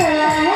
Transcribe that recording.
Bye.